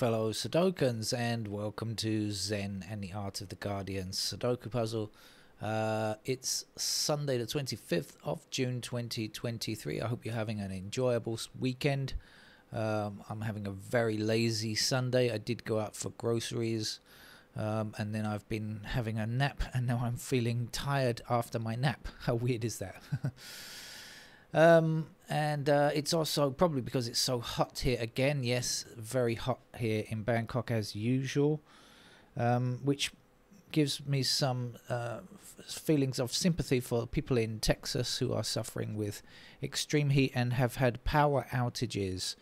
fellow Sudokans, and welcome to Zen and the Art of the Guardian Sudoku Puzzle. Uh, it's Sunday, the 25th of June 2023. I hope you're having an enjoyable weekend. Um, I'm having a very lazy Sunday. I did go out for groceries, um, and then I've been having a nap, and now I'm feeling tired after my nap. How weird is that? Um, and uh, it's also probably because it's so hot here again. Yes, very hot here in Bangkok as usual, um, which gives me some uh, feelings of sympathy for people in Texas who are suffering with extreme heat and have had power outages.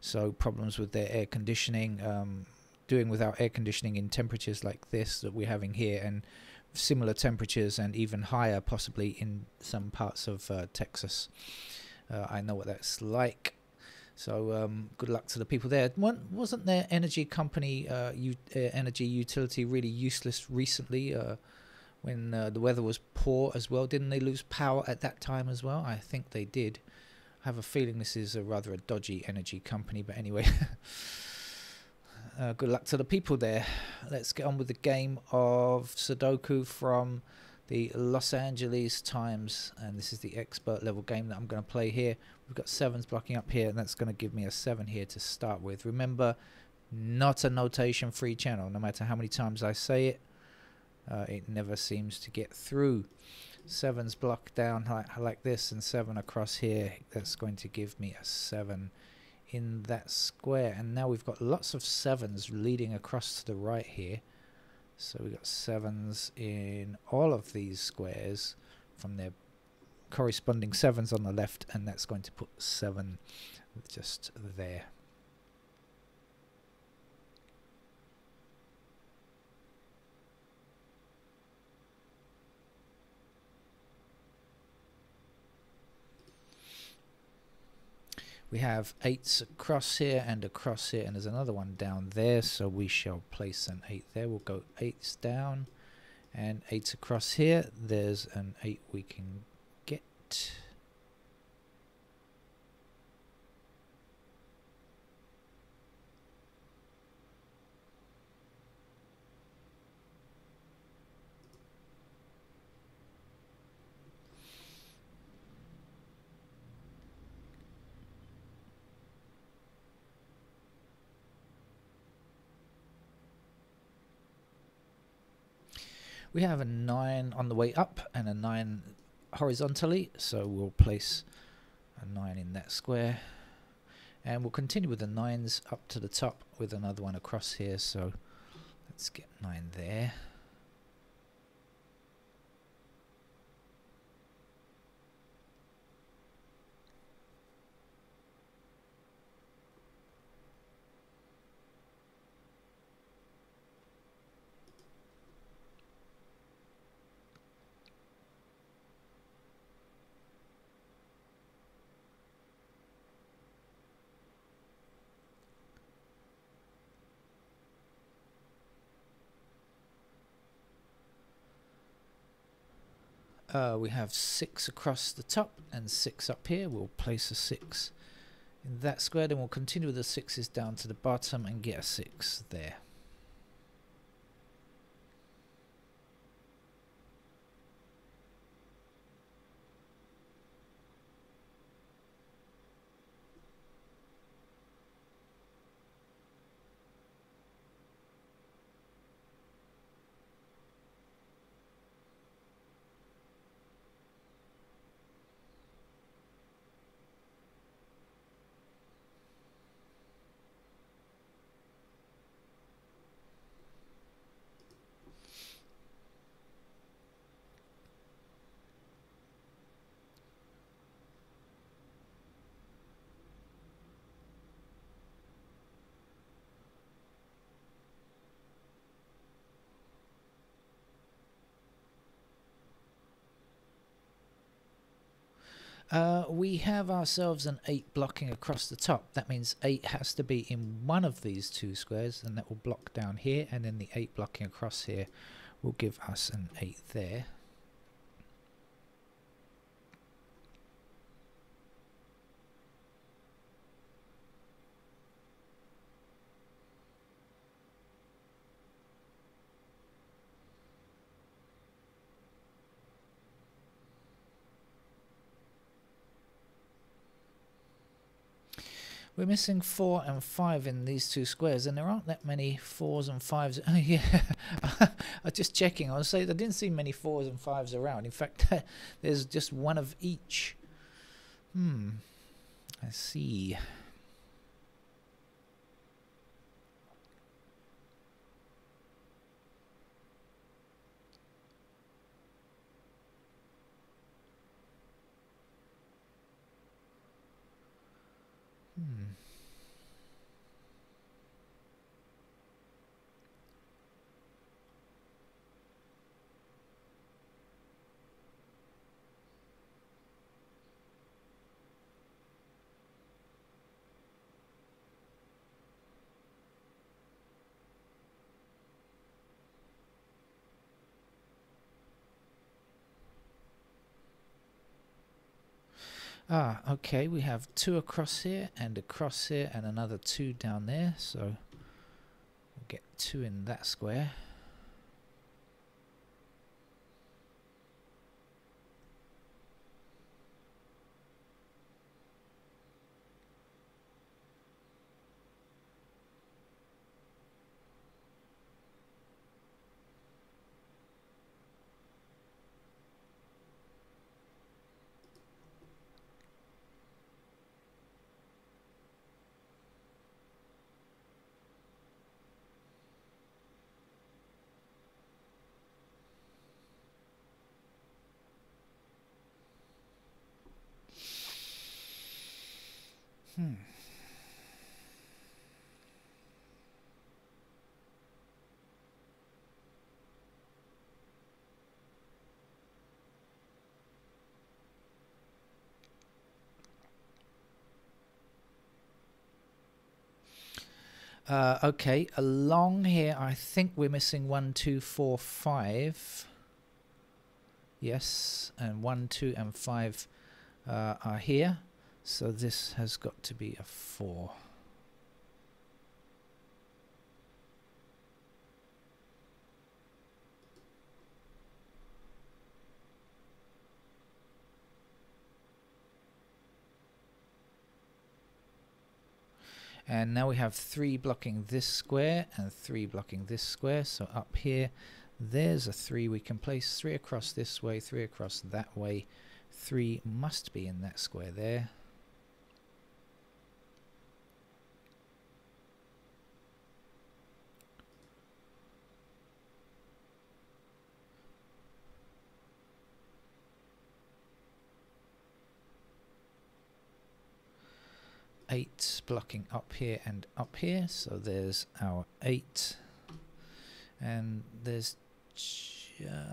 So problems with their air conditioning, um, doing without air conditioning in temperatures like this that we're having here, and similar temperatures and even higher, possibly in some parts of uh, Texas. Uh, I know what that's like. So um, good luck to the people there. wasn't their energy company, uh, uh, energy utility, really useless recently uh, when uh, the weather was poor as well? Didn't they lose power at that time as well? I think they did. I have a feeling this is a rather a dodgy energy company, but anyway. Uh, good luck to the people there. Let's get on with the game of Sudoku from the Los Angeles Times, and this is the expert level game that I'm going to play here. We've got sevens blocking up here, and that's going to give me a seven here to start with. Remember, not a notation free channel. No matter how many times I say it, uh, it never seems to get through. Sevens block down like, like this, and seven across here. That's going to give me a seven in that square and now we've got lots of sevens leading across to the right here. So we've got sevens in all of these squares from their corresponding sevens on the left and that's going to put seven just there we have eights across here and across here and there's another one down there so we shall place an eight there. We'll go eights down and eights across here. There's an eight we can get We have a 9 on the way up and a 9 horizontally, so we'll place a 9 in that square. And we'll continue with the 9s up to the top with another one across here, so let's get 9 there. Uh, we have six across the top and six up here. We'll place a six in that square. Then we'll continue with the sixes down to the bottom and get a six there. Uh, we have ourselves an 8 blocking across the top. That means 8 has to be in one of these two squares, and that will block down here, and then the 8 blocking across here will give us an 8 there. We're missing four and five in these two squares, and there aren't that many fours and fives. Oh, yeah, I'm just checking. I was saying I didn't see many fours and fives around. In fact, there's just one of each. Hmm. I see. Hmm. Ah, okay, we have two across here and across here and another two down there, so we'll get two in that square. Hmm. Uh, okay, along here, I think we're missing one, two, four, five. Yes, and one, two, and five uh, are here. So this has got to be a 4. And now we have 3 blocking this square and 3 blocking this square. So up here, there's a 3 we can place. 3 across this way, 3 across that way. 3 must be in that square there. Eight blocking up here and up here. So there's our eight. And there's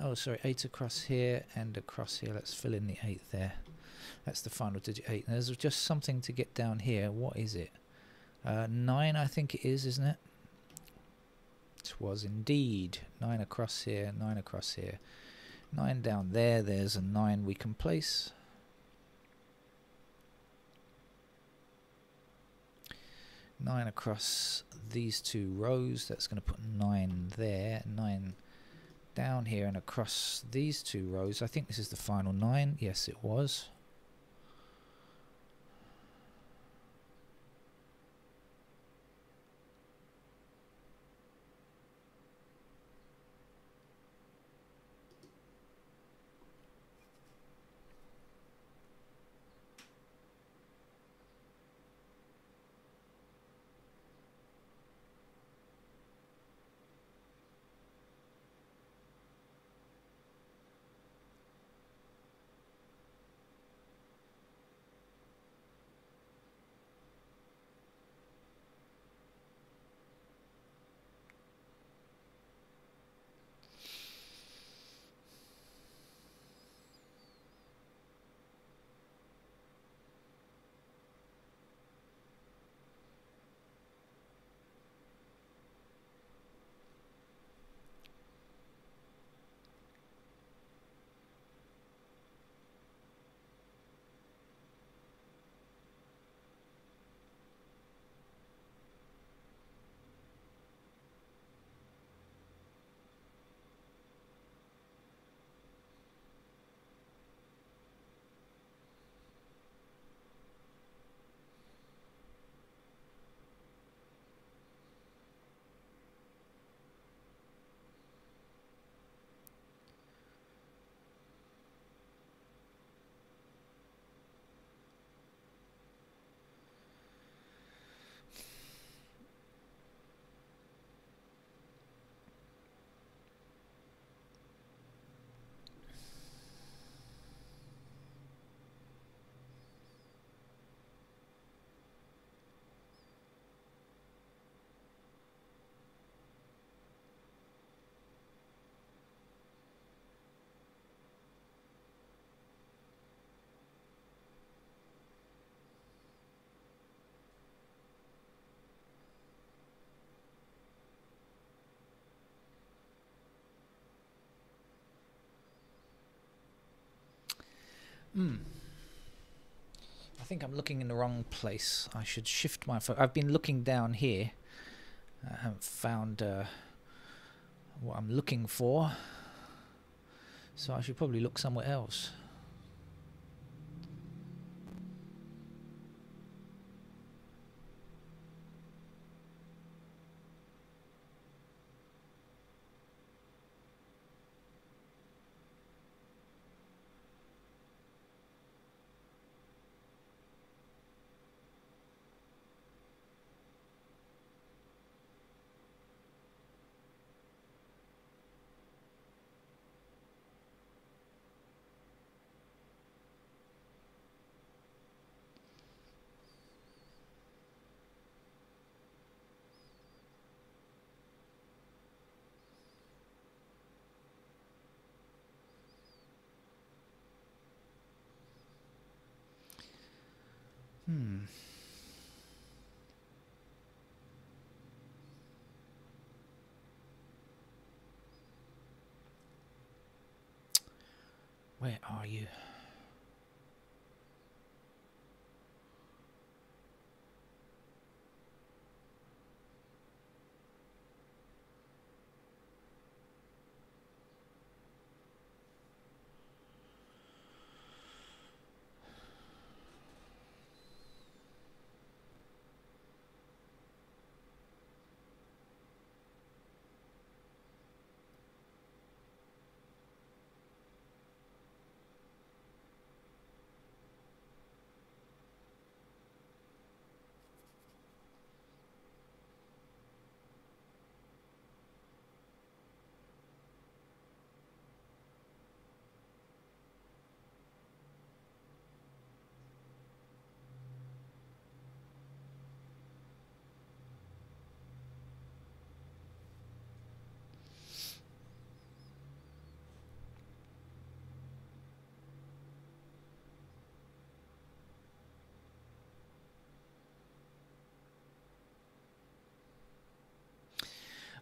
oh sorry eight across here and across here. Let's fill in the eight there. That's the final digit eight. And there's just something to get down here. What is it? Uh, nine I think it is isn't it? It was indeed. Nine across here nine across here. Nine down there. There's a nine we can place 9 across these two rows. That's going to put 9 there, 9 down here and across these two rows. I think this is the final 9. Yes, it was. Hmm. I think I'm looking in the wrong place. I should shift my. I've been looking down here. I haven't found uh, what I'm looking for. So I should probably look somewhere else. Hmm. Where are you?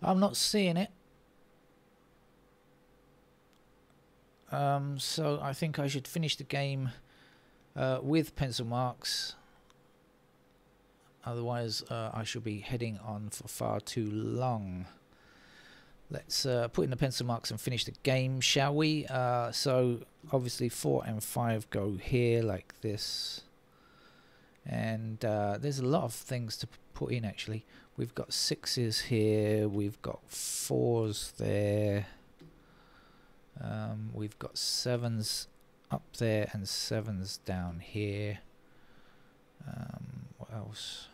I'm not seeing it. Um, so I think I should finish the game uh, with pencil marks. Otherwise, uh, I should be heading on for far too long. Let's uh, put in the pencil marks and finish the game, shall we? Uh, so obviously 4 and 5 go here like this. And uh, there's a lot of things to put in actually. We've got sixes here, we've got fours there, um, we've got sevens up there and sevens down here. Um, what else?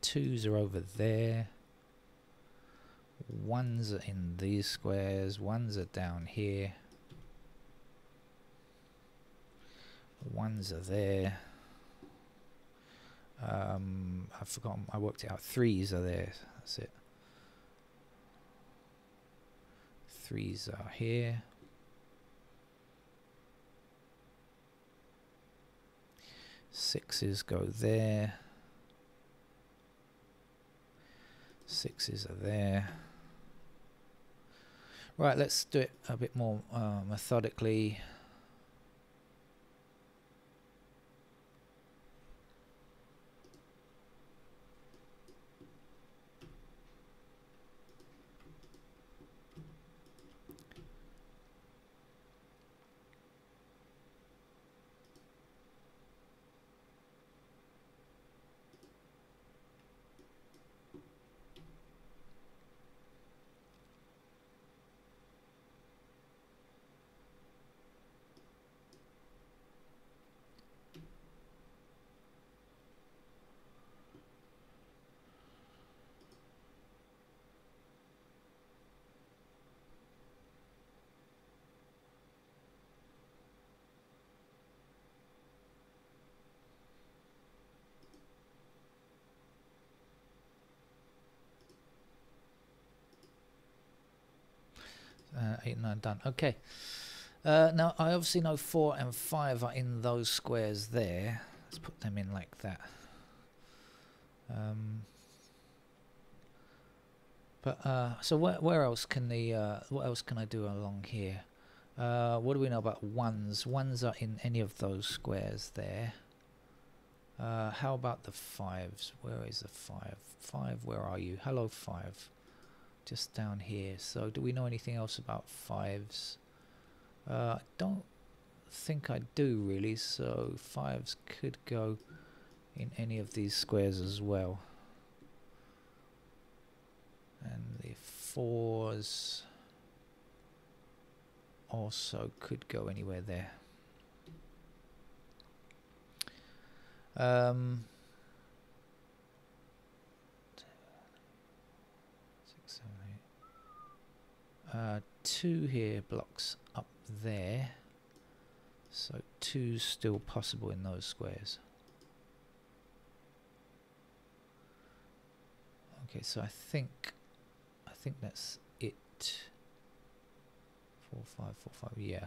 Twos are over there. Ones are in these squares, ones are down here. Ones are there. Um, I've forgotten. I worked it out. Threes are there. That's it. Threes are here. Sixes go there. Sixes are there. Right, let's do it a bit more uh, methodically. Uh, eight, nine, done. Okay. Uh, now, I obviously know four and five are in those squares there. Let's put them in like that. Um, but uh, so where where else can the uh, what else can I do along here? Uh, what do we know about ones? Ones are in any of those squares there. Uh, how about the fives? Where is the five? Five, where are you? Hello, five. Just down here. So, do we know anything else about fives? Uh, I don't think I do really. So, fives could go in any of these squares as well. And the fours also could go anywhere there. Um, six, seven, eight. Uh, two here blocks up there. So two's still possible in those squares. Okay, so I think I think that's it. Four, five, four, five, yeah.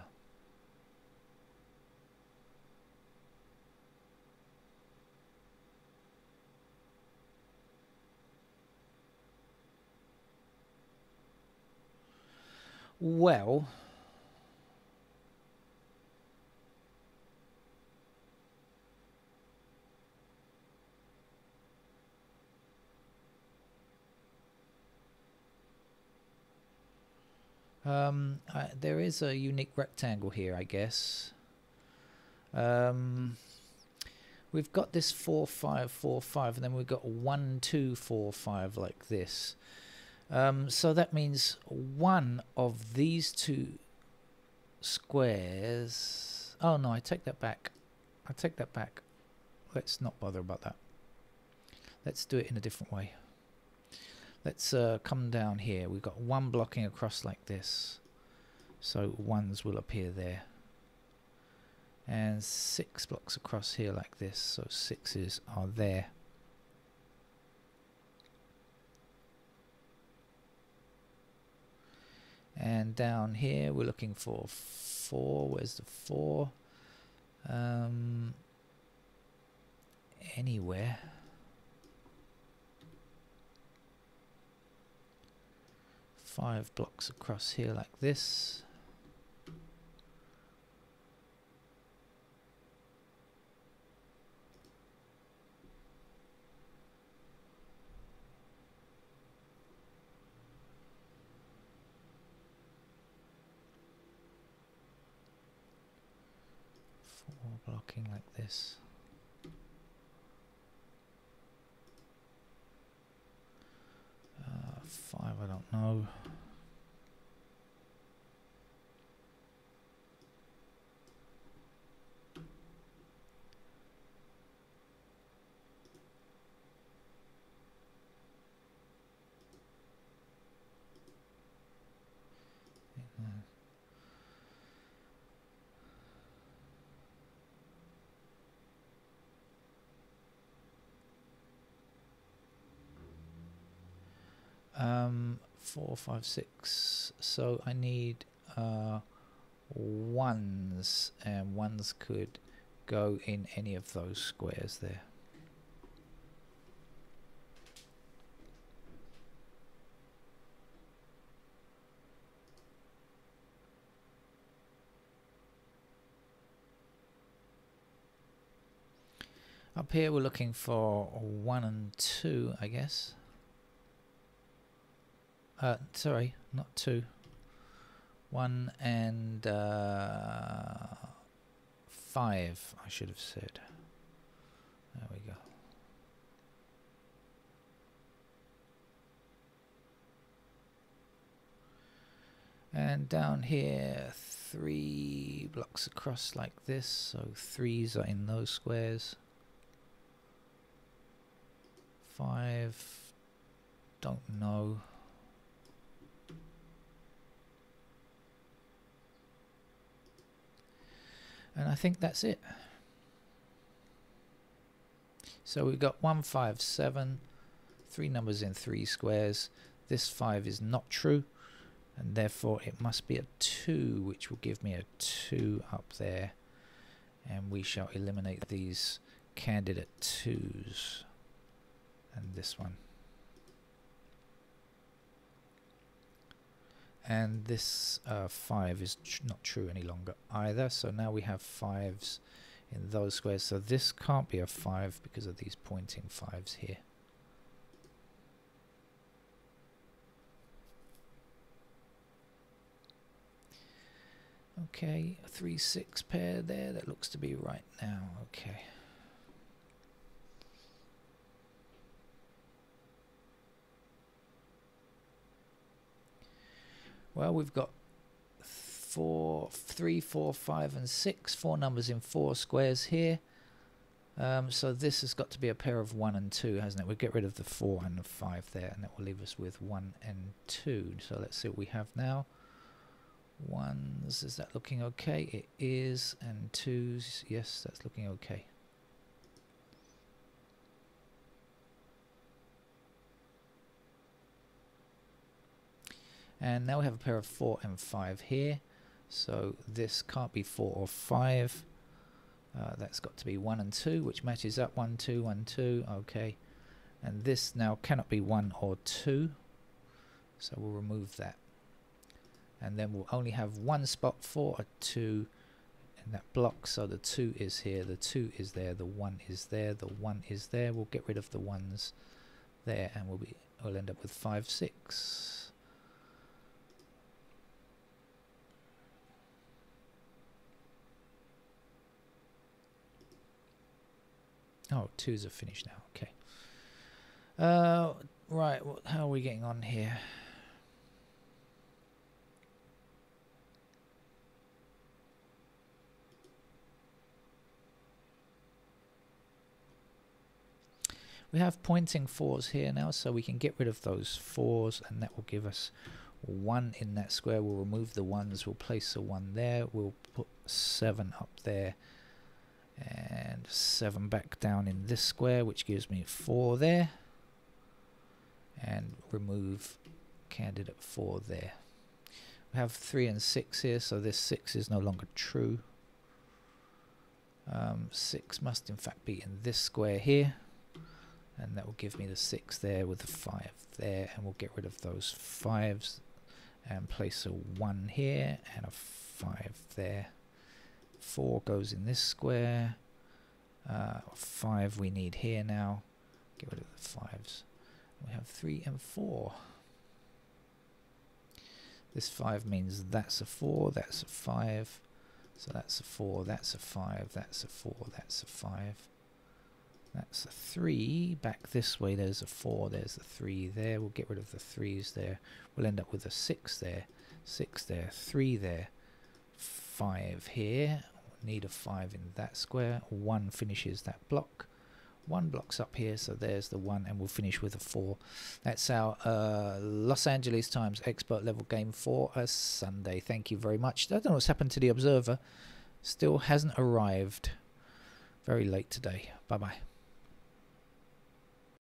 Well, Um, uh, there is a unique rectangle here, I guess. Um, we've got this 4, 5, 4, 5, and then we've got 1, 2, 4, 5 like this. Um, so that means one of these two squares... Oh, no, I take that back. I take that back. Let's not bother about that. Let's do it in a different way. Let's uh, come down here. We've got one blocking across like this. So ones will appear there. And six blocks across here like this. So sixes are there. And down here we're looking for four. Where's the four? Um, anywhere. five blocks across here like this. Four blocking like this. Uh, five, I don't know. Um, four, five, six. So I need uh, ones, and ones could go in any of those squares there. Up here we're looking for 1 and 2, I guess. Uh, sorry, not 2. 1 and uh, 5, I should have said. There we go. And down here, three blocks across like this, so threes are in those squares. Five, don't know. And I think that's it. So we've got 157, three numbers in three squares. This 5 is not true, and therefore it must be a 2, which will give me a 2 up there. And we shall eliminate these candidate 2s and this one. And this uh, 5 is tr not true any longer either. So now we have 5s in those squares. So this can't be a 5 because of these pointing 5s here. Okay 3 6 pair there. That looks to be right now. Okay Well, we've got four, three, four, five, and six. Four numbers in four squares here. Um, so this has got to be a pair of one and two, hasn't it? We'll get rid of the four and the five there, and that will leave us with one and two. So let's see what we have now. Ones, is that looking okay? It is, and twos, yes, that's looking okay. And now we have a pair of 4 and 5 here. So this can't be 4 or 5. Uh, that's got to be 1 and 2, which matches up 1, 2, 1, 2. Okay. And this now cannot be 1 or 2. So we'll remove that. And then we'll only have one spot for a 2 in that block. So the 2 is here, the 2 is there, the 1 is there, the 1 is there. We'll get rid of the 1s there and we'll, be, we'll end up with 5, 6. Oh, twos are finished now. Okay. Uh, right. How are we getting on here? We have pointing fours here now, so we can get rid of those fours, and that will give us one in that square. We'll remove the ones. We'll place a one there. We'll put seven up there and 7 back down in this square which gives me 4 there and remove candidate 4 there. We have 3 and 6 here so this 6 is no longer true. Um, 6 must in fact be in this square here and that will give me the 6 there with the 5 there and we'll get rid of those 5s and place a 1 here and a 5 there 4 goes in this square. Uh, 5 we need here now. Get rid of the 5s. We have 3 and 4. This 5 means that's a 4, that's a 5. So that's a 4, that's a 5, that's a 4, that's a 5. That's a 3. Back this way there's a 4, there's a 3 there. We'll get rid of the 3s there. We'll end up with a 6 there, 6 there, 3 there, 5 here. Need a 5 in that square. 1 finishes that block. 1 blocks up here, so there's the 1, and we'll finish with a 4. That's our uh, Los Angeles Times expert level game for a Sunday. Thank you very much. I don't know what's happened to the Observer. Still hasn't arrived. Very late today. Bye-bye.